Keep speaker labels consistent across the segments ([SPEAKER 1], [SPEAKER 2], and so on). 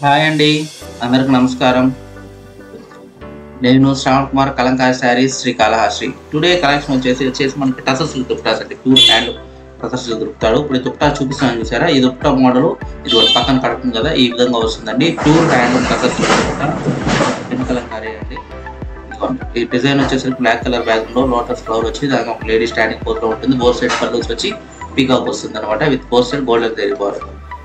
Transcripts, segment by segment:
[SPEAKER 1] Hi అండి. అందరికి నమస్కారం. నేను శ్రావణ్ కుమార్ కలంకారీ శారీస్ శ్రీకాళహస్తి టుడే కలెక్షన్ వచ్చేసి వచ్చేసి మనకి టసర్ దుప్టాస్ అంటే ప్యూర్ హ్యాండ్ టసర్ సిల్క్ దొరుకుతాడు ఇప్పుడు ఈ దుప్టా చూపిస్తాను చూసారా? ఈ దుప్టా మోడల్ ఇది ఒక పక్కన కడుతుంది కదా ఈ విధంగా వస్తుందండి. ప్యూర్ హ్యాండ్ టసర్ కలంకారీ అండి. ఈ డిజైన్ వచ్చేసరికి బ్లాక్ కలర్ బ్యాగ్లో లోటస్ ఫ్లవర్ వచ్చి దాని ఒక లేడీ స్టాండింగ్ పోజ్లో ఉంటుంది. బోర్ సైడ్ పల్లూస్ వచ్చి పీకాక్ వస్తుంది అనమాట with border side golden zari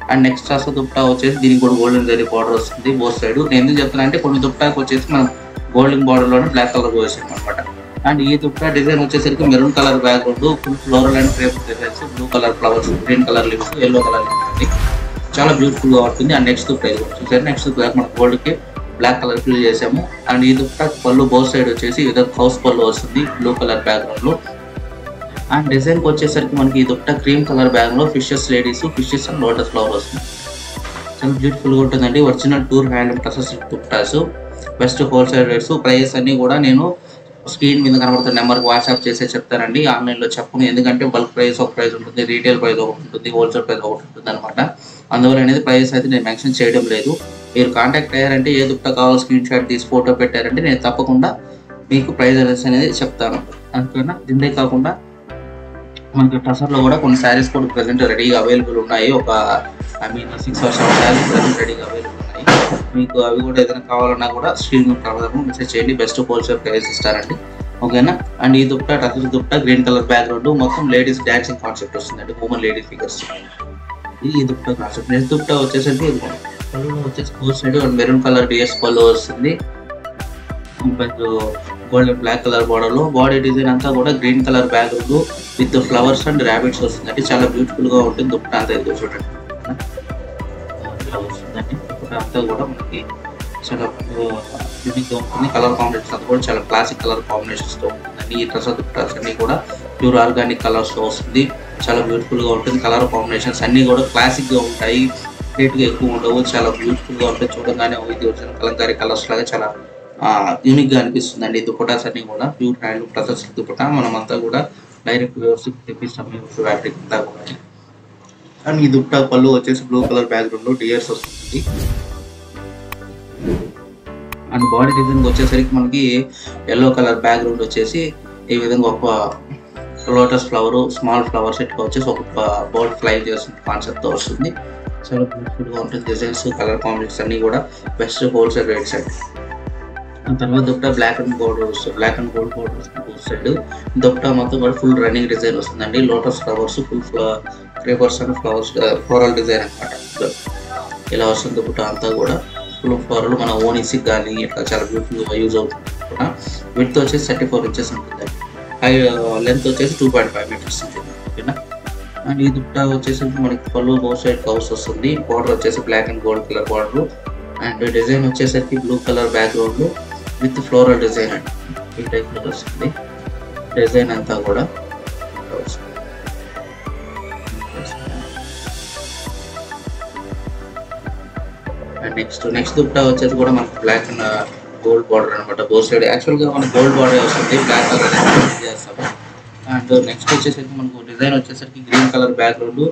[SPEAKER 1] and next అసలు దుప్టా వచ్చేసి దీనికి కూడా గోల్డెన్ జరీ బార్డర్ వస్తుంది బోత్ సైడ్ నేను ఎందుకు చెప్తున్నా అంటే కొన్ని దుప్టాకి వచ్చేసి మనం గోల్డెన్ బార్డర్లోనే బ్లాక్ కలర్ వేసాం అనమాట అండ్ ఈ దుప్టా డిజైన్ వచ్చేసరికి maroon colour background full floral and crepe designs blue colour flowers green colour lips yellow colour ఉంటుంది చాలా బ్యూటిఫుల్గా ఉంటుంది అండ్ నెక్స్ట్ దుప్టా చూసారు నెక్స్ట్ బ్లాక్ మన గోల్డ్కి బ్లాక్ కలర్ ఫిల్ చేసాము. అండ్ ఈ దుప్టా పళ్ళు బోత్ సైడ్ వచ్చేసి ఇదొక హౌస్ పళ్ళు వస్తుంది బ్లూ కలర్ బ్యాక్గ్రౌండ్లో. అండ్ డిజైన్కి వచ్చేసరికి మనకి ఈ దుట్ట క్రీమ్ కలర్ బ్యాగ్లో fishes ladies fishes and lotus flower వస్తుంది చాలా బ్యూటిఫుల్గా ఉంటుందండి. Original tour hand processed dupattas best wholesale rates price అన్ని కూడా నేను స్క్రీన్ మీద కనబడుతున్న నెంబర్కి వాట్సాప్ చేసే చెప్తానండి. ఆన్లైన్లో చెప్పను. ఎందుకంటే బల్క్ ప్రైస్ ఒక ప్రైస్ ఉంటుంది రీటైల్ ప్రైస్ ఒకటి ఉంటుంది హోల్సేల్ ప్రైస్ ఒకటి ఉంటుంది అనమాట అందువల్ల అనేది ప్రైస్ అయితే నేను మెన్షన్ చేయడం లేదు. మీరు కాంటాక్ట్ అయ్యారంటే ఏ దుట్ట కావాలో స్క్రీన్ షాట్ తీసి ఫోటో పెట్టారంటే నేను తప్పకుండా మీకు ప్రైస్ అనేది చెప్తాను. అందుకన్నా దీనిదే కాకుండా మనకి టసర్లో కూడా కొన్ని శారీస్ కూడా ప్రజెంట్ రెడీగా అవైలబుల్ ఉన్నాయి. ఒక I mean six or seven saris present రెడీగా అవైలబుల్ ఉన్నాయి. మీకు అవి కూడా ఏదైనా కావాలన్నా కూడా స్క్రీన్ ప్రకారం మెసేజ్ చేయండి. బెస్ట్ హోల్సేల్ ప్రైస్ ఇస్తారండి. ఓకేనా? అండ్ ఈ dupatta tussar dupatta green colour background మొత్తం లేడీస్ డాన్సింగ్ కాన్సెప్ట్ వస్తుందండి. ఉమెన్ లేడీ ఫిగర్స్ ఈ దుప్టా కాన్సెప్ట్ నెక్స్ట్ దుప్టా వచ్చేసరికి పళ్ళు వచ్చేసి ఫోర్ సైడ్ మెరూన్ కలర్ డిఎస్ పళ్ళు వస్తుంది. గోల్డ్ బ్లాక్ కలర్ బార్డర్లో బాడీ డిజైన్ అంతా కూడా green colour background with flowers and rabbits వస్తుంది అంటే చాలా బ్యూటిఫుల్గా ఉంటుంది. దుప్పట అంతా ఇది చూడండి. వస్తుందండి. అంతా కూడా మనకి చాలా యూనిక్గా ఉంటుంది. కలర్ కాంబినేషన్ అంతా కూడా చాలా క్లాసిక్ కలర్ కాంబినేషన్స్తో ఉంటుందండి. ఈ డ్రెస్ దుప్పటాస్ అన్ని కూడా ప్యూర్ ఆర్గానిక్ కలర్స్తో వస్తుంది. చాలా బ్యూటిఫుల్గా ఉంటుంది. కలర్ కాంబినేషన్స్ అన్ని కూడా క్లాసిక్గా ఉంటాయి. రేట్గా ఎక్కువ ఉండవు. చాలా బ్యూటిఫుల్గా ఉంటాయి. చూడగానే ఇది వచ్చిన కలంకారీ కలర్స్ లాగా చాలా యూనిక్గా అనిపిస్తుంది అండి దుపటాస్ అన్ని కూడా. ప్యూర్ హ్యాండ్ ప్రదర్శన దుపటా మనమంతా కూడా డైరెక్ట్ వ్యవస్థ తెప్పిస్తాం. ఫ్యాబ్రిక్ అంతా కూడా. అండ్ ఈ దుపటా పళ్ళు వచ్చేసి బ్లూ కలర్ బ్యాక్గ్రౌండ్లో డియర్స్ వస్తుంది అండ్ బాడీ డిజైన్ వచ్చేసరికి మనకి ఎల్లో కలర్ బ్యాక్గ్రౌండ్ వచ్చేసి ఈ విధంగా ఒక lotus flower small flower set వచ్చేసి ఒక బోర్డ్ ఫ్లై చేసిన కాన్సెప్ట్తో వస్తుంది. చాలా బ్యూటిఫుల్గా ఉంటుంది. డిజైన్స్ కలర్ కాంబినేషన్స్ అన్ని కూడా బెస్ట్ హోల్సేల్ రేట్స్ అండి తర్వాత దుప్టా బ్లాక్ అండ్ గోల్డ్ వస్తుంది బ్లాక్ అండ్ గోల్డ్ బోర్డర్ వస్తుంది బోత్ సైడ్ దుప్పటా మొత్తం కూడా ఫుల్ రన్నింగ్ డిజైన్ వస్తుందండి. Lotus flowers full creepers and flowers floral design అనమాట ఇలా వస్తుంది దుప్పటా అంతా కూడా. ఫుల్ ఫ్లోరల్ మన ఓన్ ఇసిక్ కానీ ఇట్లా చాలా బ్యూటిఫుల్గా యూజ్ అవుతుంది కూడా విత్ వచ్చేసి థర్టీ ఫోర్ ఇంచెస్ ఉంటుంది హై లెంత్ వచ్చేసి టూ పాయింట్ ఫైవ్ మీటర్స్ ఉంటుంది ఓకేనా? అండ్ ఈ దుప్టా వచ్చేసి మనకి పళ్ళు బోత్ సైడ్ కవర్స్ వస్తుంది. బార్డర్ వచ్చేసి black and gold colour border and design వచ్చేసరికి blue colour background with floral design అండి. ఈ టైప్లో వస్తుంది. డిజైన్ అంతా కూడా అండ్ నెక్స్ట్ నెక్స్ట్ దుప్పటా వచ్చేసి కూడా మనకి black uh, and gold border అనమాట. బోర్ సైడ్ యాక్చువల్గా మనకు మనకి గోల్డ్ బార్డర్ వస్తుంది బ్లాక్ కలర్ చేస్తాము అండ్ నెక్స్ట్ వచ్చేసరికి మనకు డిజైన్ వచ్చేసరికి green colour background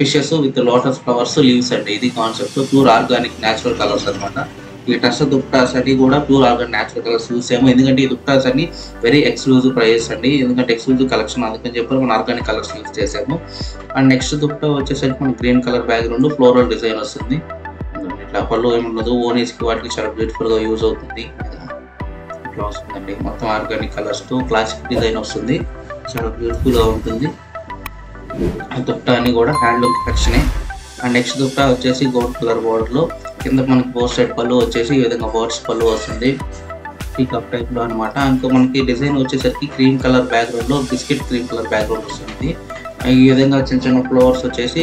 [SPEAKER 1] fishes with lotus flowers leaves అండి. ఇది concept pure organic natural colours అనమాట. ఈ దుప్టాస్ అని కూడా ప్యూర్ ఆర్గానిక్ న్యాచురల్ కలర్స్ చూసాము ఎందుకంటే ఈ దుప్టాస్ అన్ని వెరీ ఎక్స్క్లూజివ్ ప్రైజెస్ అండి. ఎందుకంటే ఎక్స్క్లూజివ్ కలెక్షన్ అందుకని చెప్పి మనం ఆర్గానిక్ కలర్స్ యూజ్ చేసాము అండ్ నెక్స్ట్ దుప్టా వచ్చేసరికి మనకి green colour background floral design వస్తుంది. ఇట్లా పళ్ళు ఏముండదు ఓనీస్కి వాటికి చాలా బ్యూటిఫుల్గా యూజ్ అవుతుంది. ఇట్లా వస్తుందండి. మొత్తం ఆర్గానిక్ కలర్స్తో క్లాసిక్ డిజైన్ వస్తుంది. చాలా బ్యూటిఫుల్గా ఉంటుంది. ఆ దుప్పటా అని కూడా హ్యాండ్లూమ్ కలెక్షనే అండ్ నెక్స్ట్ దుప్పటా వచ్చేసి గోల్డ్ కలర్ బోర్డర్లో కింద మనకి బోర్ సైడ్ పళ్ళు వచ్చేసి ఈ విధంగా బోర్డ్స్ పళ్ళు వస్తుంది. పీకప్ టైప్లో అనమాట ఇంకా మనకి డిజైన్ వచ్చేసరికి cream colour background biscuit cream colour background వస్తుంది. ఈ విధంగా చిన్న చిన్న ఫ్లవర్స్ వచ్చేసి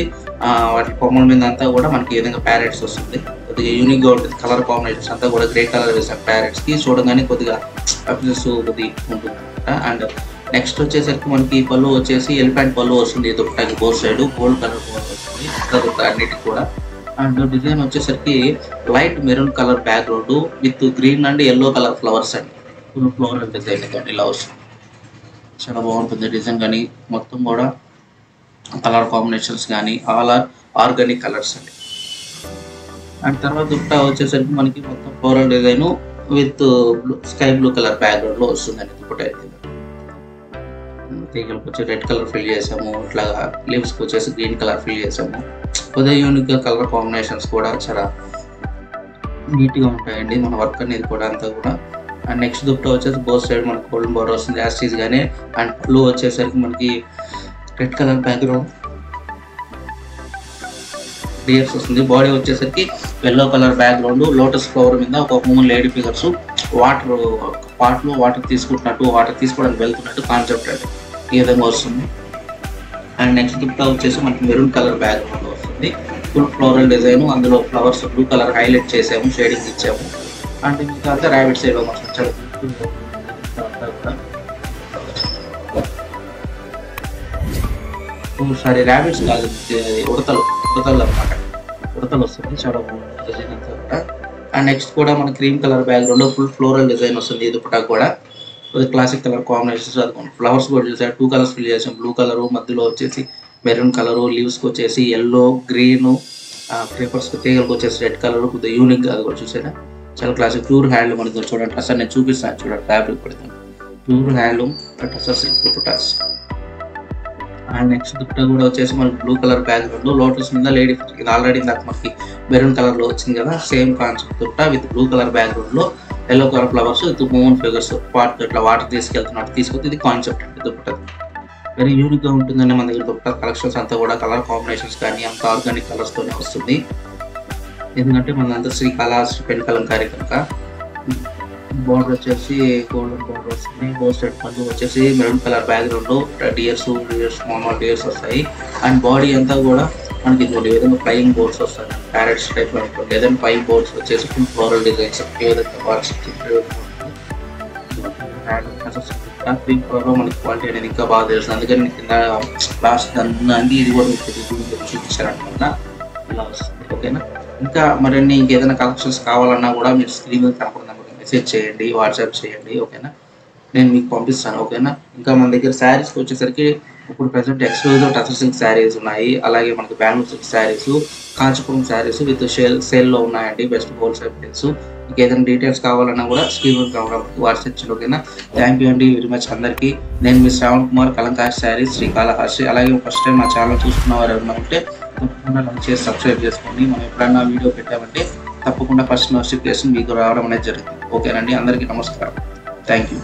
[SPEAKER 1] వాటి కొమ్మల మీద అంతా కూడా మనకి ఈ విధంగా ప్యారెట్స్ వస్తుంది. కొద్దిగా యూనిక్గా ఉంటుంది. కలర్ కాంబినేషన్స్ అంతా కూడా గ్రే కలర్ వేసిన ప్యారెట్స్కి చూడగానే కొద్దిగా అప్రెస్ కొద్ది ఉంటుంది అండ్ నెక్స్ట్ వచ్చేసరికి మనకి పళ్ళు వచ్చేసి ఎలిఫెంట్ పళ్ళు వస్తుంది. దుప్పటాకి border side gold colour border వస్తుంది. అన్నిటికి కూడా. అండ్ డిజైన్ వచ్చేసరికి light maroon colour background with green and yellow colour flowers అండి. ఫుల్ ఫ్లవర్ డిజైన్ ఇదండి ఇలా వస్తుంది చాలా బాగుంటుంది డిజైన్ కానీ. మొత్తం కూడా కలర్ కాంబినేషన్స్ కానీ ఆల్ ఆర్ ఆర్గానిక్ కలర్స్ అండి. అండ్ తర్వాత దుప్పటా వచ్చేసరికి మనకి మొత్తం floral design with sky blue colour బ్యాక్గ్రౌండ్లో వస్తుందండి దుప్పటా అయితే. తీగలకు వచ్చి రెడ్ కలర్ ఫిల్ చేసాము. ఇట్లా లీవ్స్కి వచ్చేసి గ్రీన్ కలర్ ఫిల్ చేసాము. కొద్దిగా యూనిక్గా కలర్ కాంబినేషన్స్ కూడా చాలా నీట్గా ఉంటాయండి మన వర్క్ అనేది కూడా అంతా కూడా. అండ్ నెక్స్ట్ దుప్పటా వచ్చేసి బోత్ సైడ్ మనకి గోల్డెన్ బోర్డర్ వస్తుంది యాస్టీస్ గానే. అండ్ బ్లూ వచ్చేసరికి మనకి రెడ్ కలర్ బ్యాక్గ్రౌండ్ డియర్స్ వస్తుంది. బాడీ వచ్చేసరికి yellow colour background lotus flower మీద ఒక హ్యూమన్ లేడీ ఫిగర్స్ వాటర్ పాట్లో వాటర్ తీసుకుంటున్నట్టు వాటర్ తీసుకోవడానికి వెళ్తున్నట్టు కాన్సెప్ట్ అండి. ఈ విధంగా వస్తుంది. అండ్ నెక్స్ట్ గిఫ్ట్ వచ్చేసి మనకి మెరూన్ కలర్ బ్యాక్గ్రౌండ్ వస్తుంది. ఫుల్ ఫ్లోరల్ డిజైన్ అందులో ఫ్లవర్స్ బ్లూ కలర్ హైలైట్ చేసాము షేడింగ్ ఇచ్చాము. అండ్ ఇంకా అంతా ర్యాబిట్ సైడ్ మొత్తం చాలా సారీ ర్యాబిట్స్ కాదు ఉడతలు ఉడతలు అన్నమాట. ఉడతలు వస్తుంది చాలా డిజైన్ అంతా కూడా అండ్ నెక్స్ట్ కూడా మన cream colour background full floral design వస్తుంది ఇది దుపట్టా కూడా. క్లాసిక్ కలర్ కాంబినేషన్స్ చదువుకోండి ఫ్లవర్స్ కూడా చూసారు టూ కలర్స్ ఫిల్ చేసాం. బ్లూ కలర్ మధ్యలో వచ్చేసి మెరూన్ కలర్ లీవ్స్కి వచ్చేసి ఎల్లో గ్రీన్ పేపర్స్ తీగలకు వచ్చేసి రెడ్ కలర్ కొద్దిగా యూనిక్ అది కూడా చూసారా చాలా క్లాసిక్ ప్యూర్ హ్యాండ్లూమ్ అనేది చూడండి. అసలు నేను చూపిస్తాను చూడండి ఫ్యాబ్రిక్ పెడతాను. ప్యూర్ హ్యాండ్లూమ్ అసలు సిల్క్ అండ్ నెక్స్ట్ దుట్ట కూడా వచ్చేసి మనకి బ్లూ కలర్ బ్యాక్గ్రౌండ్ లోటస్ మీద లేడీ ఇది ఆల్రెడీ నాకు మనకి మెరూన్ కలర్లో వచ్చింది కదా సేమ్ కాన్సెప్ట్ దుట్ట విత్ బ్లూ కలర్ బ్యాక్గ్రౌండ్లో yellow colour flowers with moon figures water ఇట్లా వాటర్ తీసుకెళ్తున్నట్టు తీసుకొస్తే ఇది కాన్సెప్ట్ అండి దుప్పటా వెరీ యూనిక్గా ఉంటుందండి మన దగ్గర దుప్పట కలెక్షన్స్ అంతా కూడా కలర్ కాంబినేషన్స్ కానీ అంత ఆర్గానిక్ కలర్స్ తోనే వస్తుంది. ఎందుకంటే మనంతా శ్రీకాళహస్తి పెళ్ళి కలంకారీ కనుక బోర్డర్ వచ్చేసి గోల్డెన్ బోర్డర్ వస్తుంది. బోత్ సైడ్ పళ్ళు వచ్చేసి మెరూన్ కలర్ బ్యాక్గ్రౌండ్లో డియర్స్ డియర్స్ మామూలు డియర్స్ వస్తాయి. అండ్ బాడీ అంతా కూడా మనకి ఇంకోటి ఏదైనా ఫ్లయింగ్ బోర్డ్స్ వస్తాయి ప్యారెట్స్ టైప్లో ఉంటుంది లేదంటే బోర్డ్స్ వచ్చేసి ఫుల్ ఫ్లోరల్ డిజైన్స్ ఏ విధంగా వాట్స్ క్రీమ్ మనకి క్వాలిటీ అనేది ఇంకా బాగా తెలుసు. అందుకని నేను కింద లాస్ట్ దాన్ని ఇది కూడా మీకు చూపించారనమాట ఇలా వస్తుంది ఓకేనా ఇంకా మరిన్ని ఇంకేదైనా కలెక్షన్స్ కావాలన్నా కూడా మీరు స్క్రీన్ మీద కనపడిన మెసేజ్ చేయండి వాట్సాప్ చేయండి ఓకేనా నేను మీకు పంపిస్తాను ఓకేనా ఇంకా మన దగ్గర శారీస్కి వచ్చేసరికి ఇప్పుడు present exclusive tussar silk saris ఉన్నాయి. అలాగే మనకి Bengaluru silk saris Kanchipuram saris with sale సేల్లో ఉన్నాయండి. బెస్ట్ హోల్సేల్ ప్రైస్ మీకు ఏదైనా డీటెయిల్స్ కావాలన్నా కూడా స్క్రీన్ కావాలి వాట్సాప్ చేయండి థ్యాంక్ యూ అండి వెరీ మచ్ అందరికీ. నేను మీ శ్రావణ్ కుమార్ కలంకారి శారీస్ శ్రీకాళహస్తి అలాగే ఫస్ట్ టైం మా ఛానల్ చూస్తున్న వారు ఎవరైనా ఉంటే తప్పకుండా లైక్ చేసి సబ్స్క్రైబ్ చేసుకోండి. మనం ఎప్పుడైనా వీడియో పెట్టామంటే తప్పకుండా ఫస్ట్ నోటిఫికేషన్ మీకు రావడం అనేది జరుగుతుంది. ఓకేనండి అందరికీ నమస్కారం. Thank you